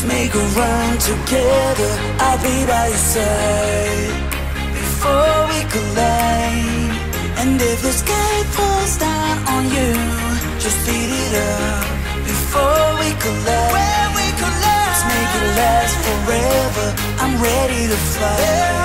Let's make a run together. I'll be by your side before we collide. And if the sky falls down on you, just beat it up before we collide. When we collide. Let's make it last forever. I'm ready to fly